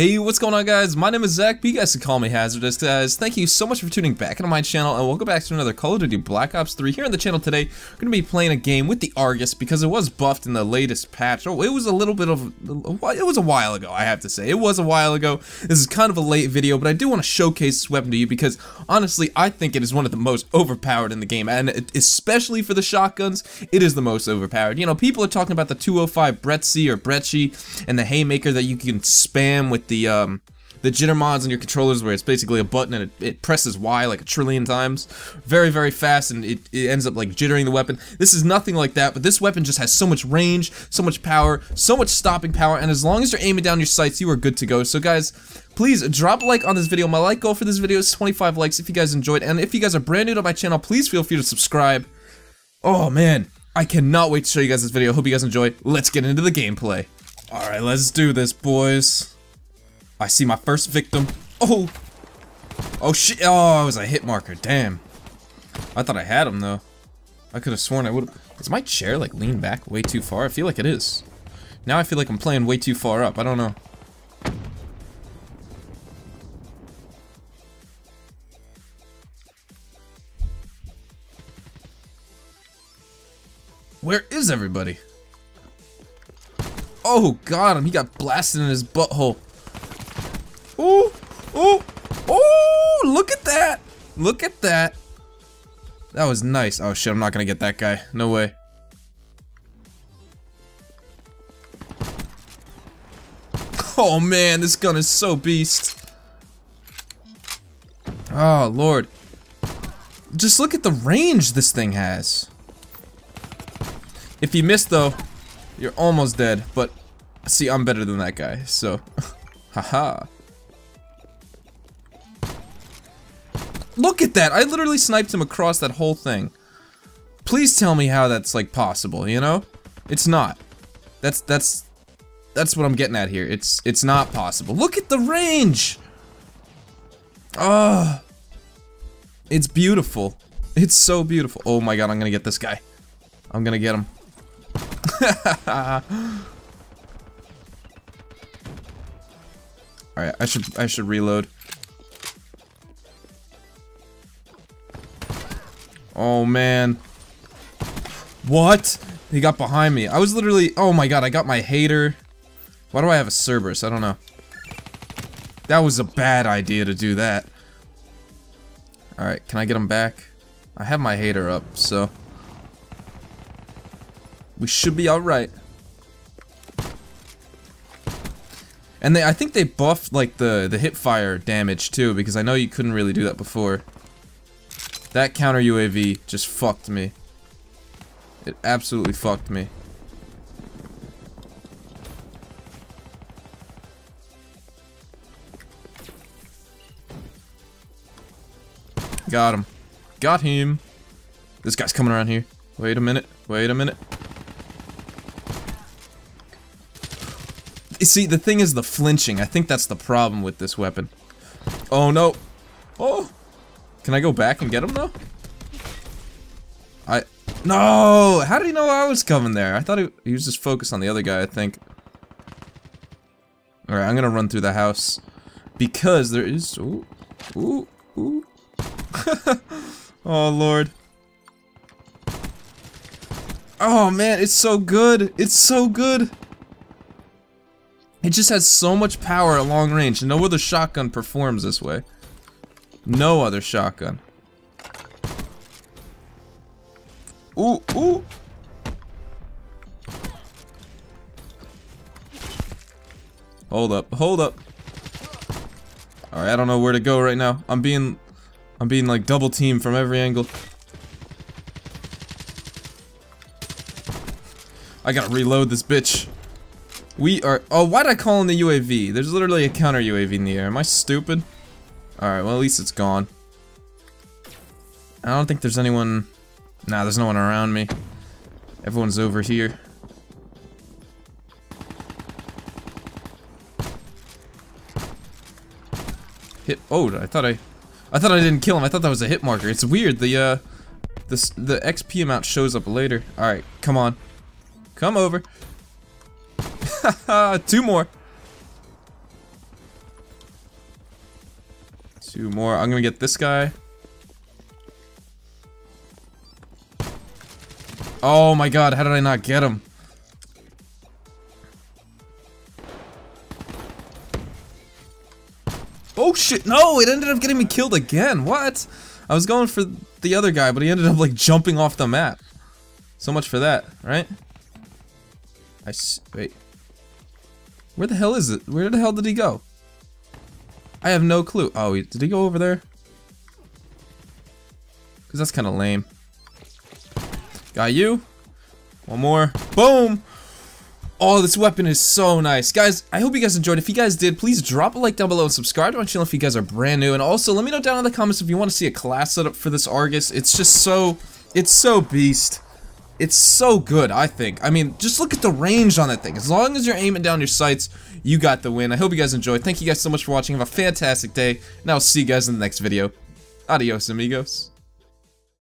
Hey, what's going on guys? My name is Zach, but you guys can call me Hazardous guys. Thank you so much for tuning back into my channel and welcome back to another Call of Duty Black Ops 3. Here on the channel today, we're going to be playing a game with the Argus because it was buffed in the latest patch. Oh, it was a little bit of, it was a while ago, I have to say. It was a while ago. This is kind of a late video, but I do want to showcase this weapon to you because honestly, I think it is one of the most overpowered in the game. And especially for the shotguns, it is the most overpowered. You know, people are talking about the 205 Bretzi or Bretchi and the Haymaker that you can spam with with the um, the jitter mods on your controllers where it's basically a button and it, it, presses Y like a trillion times. Very, very fast and it, it ends up like jittering the weapon. This is nothing like that, but this weapon just has so much range, so much power, so much stopping power, and as long as you're aiming down your sights, you are good to go. So guys, please drop a like on this video. My like goal for this video is 25 likes if you guys enjoyed, and if you guys are brand new to my channel, please feel free to subscribe. Oh man, I cannot wait to show you guys this video. Hope you guys enjoy. Let's get into the gameplay. Alright, let's do this, boys. I see my first victim. Oh! Oh shit! Oh, it was a hit marker. Damn. I thought I had him though. I could have sworn I would. Is my chair like leaned back way too far? I feel like it is. Now I feel like I'm playing way too far up. I don't know. Where is everybody? Oh god, him, he got blasted in his butthole. Oh, oh, oh, look at that. Look at that. That was nice. Oh shit, I'm not gonna get that guy. No way. Oh man, this gun is so beast. Oh lord. Just look at the range this thing has. If you miss though, you're almost dead, but see, I'm better than that guy, so. Haha. Look at that! I literally sniped him across that whole thing. Please tell me how that's, like, possible, you know? It's not. That's, that's, that's what I'm getting at here. It's, it's not possible. Look at the range! Oh, it's beautiful. It's so beautiful. Oh my god, I'm gonna get this guy. I'm gonna get him. Alright, I should I should reload. Oh, man. What? He got behind me. I was literally- oh my god, I got my HATR. Why do I have a Cerberus? I don't know. That was a bad idea to do that. Alright, can I get him back? I have my HATR up, so... We should be alright. And they, I think they buffed, like, the, the hip fire damage, too, because I know you couldn't really do that before. That counter UAV just fucked me. It absolutely fucked me. Got him. Got him. This guy's coming around here. Wait a minute. Wait a minute. See, the thing is the flinching. I think that's the problem with this weapon. Oh, no. Oh. Can I go back and get him though? I no. How did he know I was coming there? I thought he, he was just focused on the other guy. I think. All right, I'm gonna run through the house because there is. Ooh, ooh, ooh. oh lord. Oh man, it's so good. It's so good. It just has so much power at long range. No other shotgun performs this way. No other shotgun. Ooh, ooh. Hold up, hold up. Alright, I don't know where to go right now. I'm being... I'm being like double teamed from every angle. I gotta reload this bitch. We are- oh, why did I call in the UAV? There's literally a counter UAV in the air. Am I stupid? Alright, well at least it's gone. I don't think there's anyone... Nah, there's no one around me. Everyone's over here. Hit- oh, I thought I... I thought I didn't kill him. I thought that was a hit marker. It's weird. The, uh... This, the XP amount shows up later. Alright, come on. Come over. Two more. Two more. I'm gonna get this guy. Oh my god, how did I not get him? Oh shit, no, it ended up getting me killed again, what? I was going for the other guy, but he ended up like jumping off the map. So much for that, right? I s wait. Where the hell is it? Where the hell did he go? I have no clue. Oh, did he go over there? Because that's kind of lame. Got you. One more. Boom! Oh, this weapon is so nice. Guys, I hope you guys enjoyed. If you guys did, please drop a like down below and subscribe to my channel if you guys are brand new. And also, let me know down in the comments if you want to see a class setup for this Argus. It's just so... It's so beast. It's so good, I think. I mean, just look at the range on that thing. As long as you're aiming down your sights, you got the win. I hope you guys enjoyed. Thank you guys so much for watching. Have a fantastic day, and I'll see you guys in the next video. Adios, amigos.